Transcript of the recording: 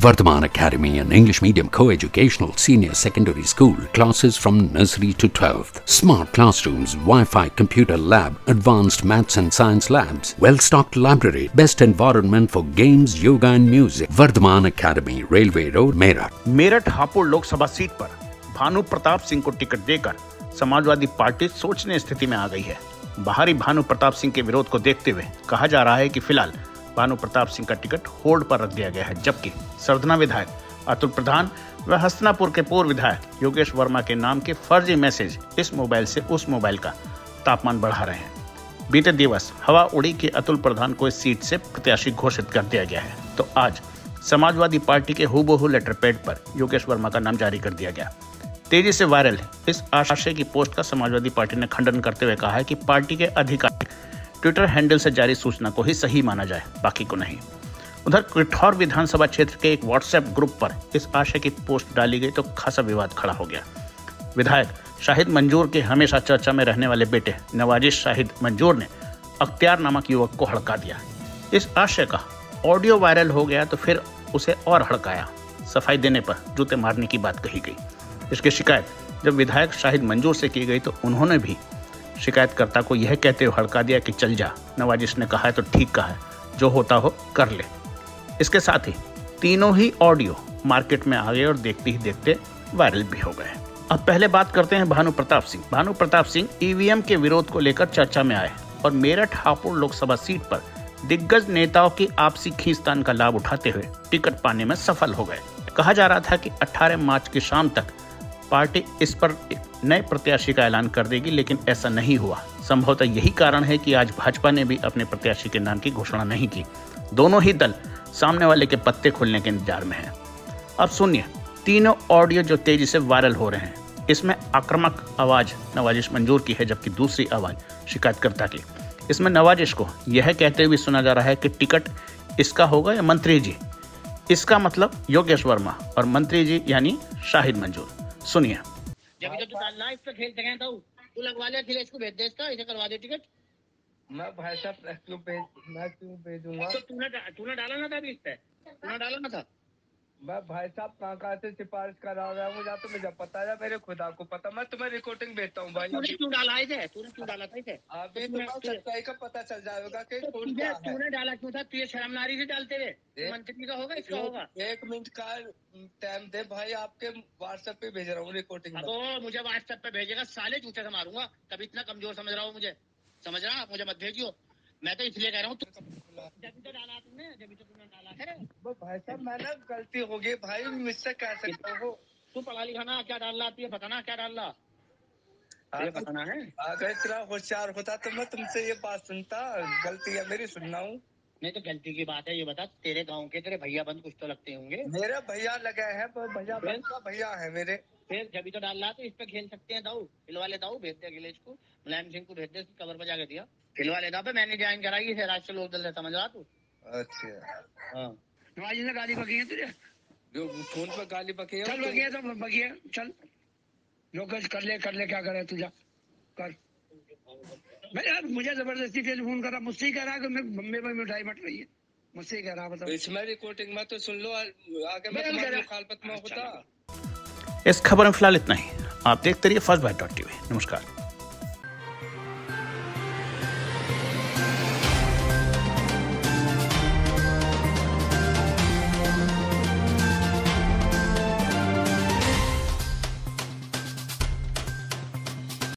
Vardhaman Academy, an English medium co-educational senior secondary school, classes from nursery to 12th. Smart classrooms, Wi-Fi computer lab, advanced maths and science labs, well-stocked library, best environment for games, yoga and music. Vardhaman Academy, Railway Road, Meerut. Meerut Hapur Lok Sabha seat पर भानु प्रताप सिंह को ticket देकर Samajwadi party सोचने स्थिति में आ गई है बाहरी भानु प्रताप सिंह के विरोध को देखते हुए कहा जा रहा है कि फ़िलहाल भानु प्रताप सिंह का टिकट होल्ड पर रख दिया गया है, जबकि सरदना विधायक, अतुल प्रधान व हस्तनापुर के पूर्व विधायक योगेश वर्मा के नाम के फर्जी मैसेज इस मोबाइल से उस मोबाइल का तापमान बढ़ा रहे हैं। बीते दिवस हवा उड़ी के अतुल प्रधान को इस सीट से प्रत्याशी घोषित कर दिया गया है। तो आज समाजवादी पार्टी के हुबहू लेटर पैड पर योगेश वर्मा का नाम जारी कर दिया गया। तेज़ी से वायरल इस आशय की पोस्ट का समाजवादी पार्टी ने खंडन करते हुए कहा है कि पार्टी के अधिकारी ट्विटर हैंडल से जारी सूचना को ही सही माना जाए, बाकी को नहीं। उधर कठौर विधानसभा क्षेत्र के एक व्हाट्सएप ग्रुप पर इस आशय की पोस्ट डाली गई तो खासा विवाद खड़ा हो गया। विधायक शाहिद मंजूर के हमेशा चर्चा में रहने वाले बेटे नवाजिश शाहिद मंजूर ने अख्तियार नामक युवक को हड़का दिया। इस आशय का ऑडियो वायरल हो गया तो फिर उसे और हड़काया। सफ़ाई देने पर जूते मारने की बात कही गई। इसकी शिकायत जब विधायक शाहिद मंजूर से की गई तो उन्होंने भी शिकायतकर्ता को यह कहते हुए हड़का दिया कि चल जा। नवाजिश ने कहा है तो ठीक कहा है। जो होता हो कर ले। इसके साथ ही तीनों ही ऑडियो मार्केट में आ गए और देखते ही देखते वायरल भी हो गए। अब पहले बात करते हैं भानु प्रताप सिंह। भानु प्रताप सिंह ईवीएम के विरोध को लेकर चर्चा में आए और मेरठ हापुड़ लोकसभा सीट पर दिग्गज नेताओं की आपसी खींचतान का लाभ उठाते हुए टिकट पाने में सफल हो गए। कहा जा रहा था कि 18 मार्च की शाम तक पार्टी इस पर नए प्रत्याशी का ऐलान कर देगी, लेकिन ऐसा नहीं हुआ। संभवतः यही कारण है कि आज भाजपा ने भी अपने प्रत्याशी के नाम की घोषणा नहीं की। दोनों ही दल सामने वाले के पत्ते खुलने के इंतज़ार में हैं। अब सुनिए, तीनों ऑडियो जो तेज़ी से वायरल हो रहे हैं, इसमें आक्रामक आवाज़ नवाजिश मंजूर की है, जबकि दूसरी आवाज़ शिकायतकर्ता की। इसमें नवाजिश को यह कहते हुए सुना जा रहा है कि टिकट इसका होगा या मंत्री जी? इसका मतलब योगेश वर्मा और मंत्री जी यानी शाहिद मंजूर। सुनिए। जब तो तू पे सकें तो तू लगवा ले अखिलेश को भेज दे इसका इसे करवा दे टिकट। मैं भाई साहब क्यों भेज मैं क्यों भेजूँगा? तो तूने तूने डाला ना था अभी इस पे? तूने डाला ना था? मैं भाई साहब कहाँ कहाँ से सिफारिश करा रहा हूँ? या तो मुझे पता है मेरे खुदा को पता मैं तुम्हें रिकॉर्डिंग भेजता हूँ भाई। तूने क्यों डाला इसे? तूने क्यों डाला था इसे? अभी तुम्हें सच्चाई का पता चल जाएगा कि कौन क्या है। तूने डाला क्यों था? तुझे शर्म नारी से डालते हुए? मंत्री का होगा इसका होगा? एक- मिनट का टाइम दे भाई आपके व्हाट्सएप पे भेज रहा हूँ रिकॉर्डिंग अब मुझे व्हाट्सएप पे भेजेगा साले जूते से मारूँगा। तब इतना कमज़ोर समझ रहा हूँ मुझे। समझ रहा मुझे मत भेजियो। मैं तो इसलिए कह रहा हूँ तो डाला तुमने जब तो तुमने डाला है। वो भाई साहब मैं ना गलती हो गई भाई मुझसे कह सकता हो। तू पढ़ा लिखा ना क्या डाल रहा तुझे बताना क्या डाल रहा तुझे बताना है। अगर इतना होशियार होता तो मैं तुमसे ये बात सुनता गलती है मेरी सुनना हूँ। नहीं तो गलती की बात है ये बता तेरे गाँव के तेरे भैया बंद कुछ तो लगते होंगे। मेरे भैया लगे हैं भैया बहन का भैया है मेरे। फिर जब तो डाल रहा तो इस पे खेल सकते हैं दाऊ खिलवा ले दाऊ भेज दे अखिलेश को मुलायम सिंह को भेज दे कवर पर जाके दिया। खिलवा ले दाऊ पे मैंने ज्वाइन कराई है राष्ट्रीय लोक दल से समझ रहा तू। अच्छा। हाँ। नवाजी ने गाली बकी है तुझे? जो फ़ोन पर गाली बके चल बकी है तो बकी है। चल। जो कुछ कर ले कर ले क्या करे तुझा कर। मैं यार मुझे ज़बरदस्ती टेलीफोन करा मुझसे ही कह रहा कि मैं बम्बे में मिठाई बट रही है। मुझसे ही कह रहा बताओ इसमें रिकॉर्डिंग में तो सुन लो आगे मैं मुखालफत में अच्छा, होता। इस खबर में फ़िलहाल इतना ही। आप देखते रहिए फ़र्स्ट बाइट डॉट टीवी नमस्कार।